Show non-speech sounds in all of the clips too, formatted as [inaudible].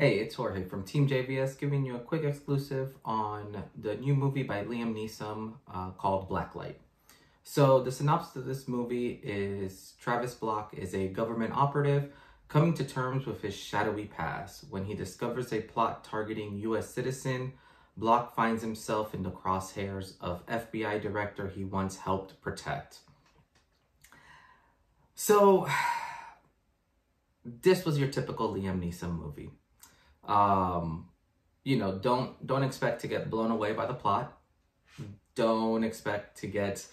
Hey, it's Jorge from Team JVS giving you a quick exclusive on the new movie by Liam Neeson uh, called Blacklight. So, the synopsis of this movie is Travis Block is a government operative coming to terms with his shadowy past. When he discovers a plot targeting U.S. citizen, Block finds himself in the crosshairs of FBI director he once helped protect. So, [sighs] this was your typical Liam Neeson movie. Um, you know, don't don't expect to get blown away by the plot. Don't expect to get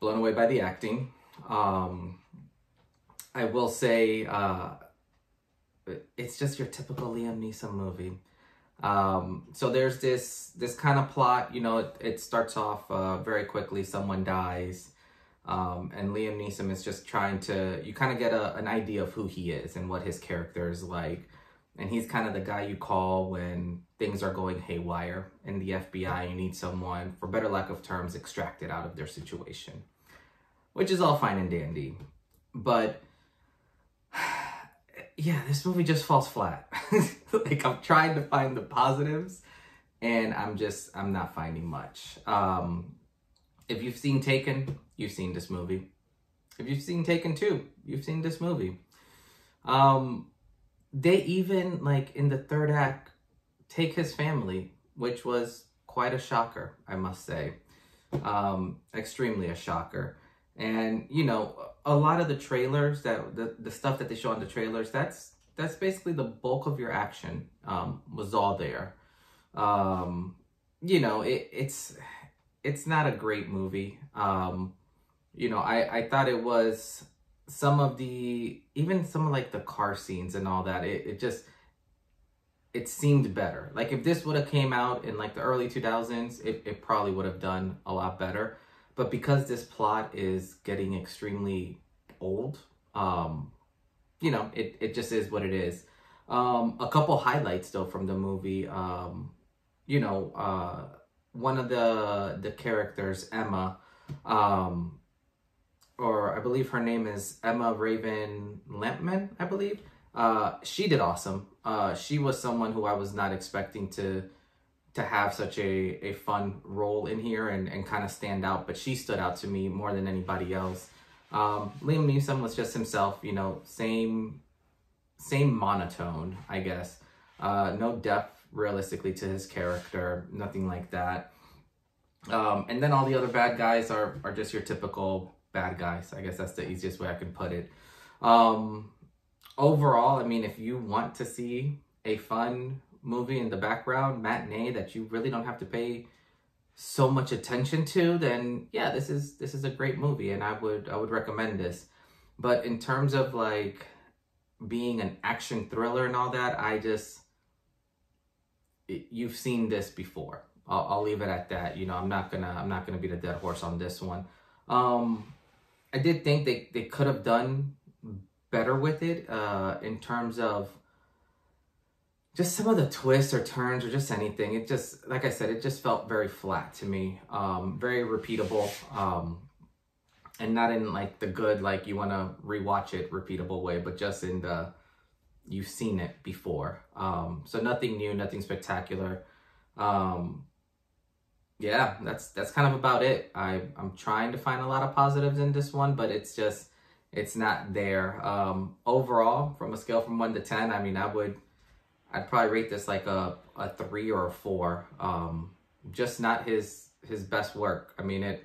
blown away by the acting. Um, I will say uh, it's just your typical Liam Neeson movie. Um, so there's this this kind of plot. You know, it, it starts off uh, very quickly. Someone dies. Um, and Liam Neeson is just trying to, you kind of get a, an idea of who he is and what his character is like. And he's kind of the guy you call when things are going haywire in the FBI. You need someone, for better lack of terms, extracted out of their situation, which is all fine and dandy. But [sighs] yeah, this movie just falls flat. [laughs] like I'm trying to find the positives and I'm just, I'm not finding much. Um, if you've seen Taken, you've seen this movie. If you've seen Taken 2, you've seen this movie. Um, they even like in the third act take his family, which was quite a shocker, I must say. Um, extremely a shocker. And you know, a lot of the trailers that the, the stuff that they show on the trailers, that's that's basically the bulk of your action um, was all there. Um, you know, it, it's it's not a great movie. Um, you know, I I thought it was some of the even some of like the car scenes and all that it, it just it seemed better. Like if this would have came out in like the early 2000s it, it probably would have done a lot better. But because this plot is getting extremely old um you know it, it just is what it is. Um a couple highlights though from the movie um you know uh one of the the characters emma um or I believe her name is Emma Raven Lampman, I believe. Uh, she did awesome. Uh, she was someone who I was not expecting to to have such a, a fun role in here and, and kind of stand out, but she stood out to me more than anybody else. Um, Liam Neeson was just himself, you know, same same monotone, I guess. Uh, no depth realistically to his character, nothing like that. Um, and then all the other bad guys are are just your typical bad guys. I guess that's the easiest way I can put it. Um, overall, I mean, if you want to see a fun movie in the background, matinee that you really don't have to pay so much attention to, then yeah, this is this is a great movie, and I would I would recommend this. But in terms of like being an action thriller and all that, I just you've seen this before. I'll, I'll leave it at that. You know, I'm not gonna I'm not gonna be the dead horse on this one. Um, I did think they, they could have done better with it uh, in terms of just some of the twists or turns or just anything. It just, like I said, it just felt very flat to me, um, very repeatable, um, and not in like the good, like you want to rewatch it repeatable way, but just in the you've seen it before. Um, so nothing new, nothing spectacular. Um, yeah, that's that's kind of about it. I I'm trying to find a lot of positives in this one, but it's just it's not there. Um, overall, from a scale from one to ten, I mean, I would I'd probably rate this like a a three or a four. Um, just not his his best work. I mean, it.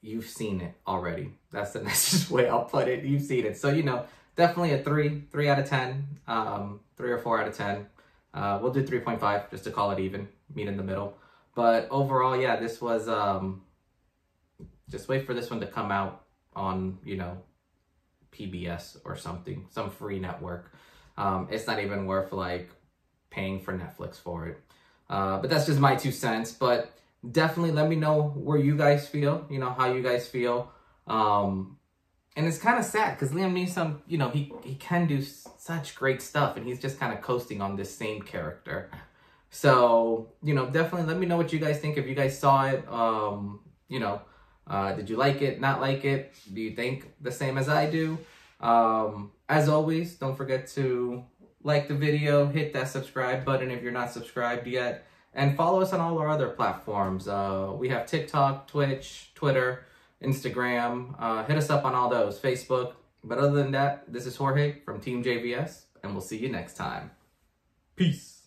You've seen it already. That's the [laughs] nicest way I'll put it. You've seen it, so you know definitely a three, three out of ten, um, three or four out of ten. Uh, we'll do three point five just to call it even, meet in the middle. But overall, yeah, this was um just wait for this one to come out on, you know, PBS or something, some free network. Um, it's not even worth like paying for Netflix for it. Uh, but that's just my two cents. But definitely let me know where you guys feel, you know, how you guys feel. Um, and it's kind of sad because Liam Neeson, you know, he, he can do such great stuff and he's just kind of coasting on this same character. So, you know, definitely let me know what you guys think. If you guys saw it, um, you know, uh, did you like it, not like it? Do you think the same as I do? Um, as always, don't forget to like the video, hit that subscribe button if you're not subscribed yet, and follow us on all our other platforms. Uh, we have TikTok, Twitch, Twitter, Instagram. Uh, hit us up on all those, Facebook. But other than that, this is Jorge from Team JVS, and we'll see you next time. Peace.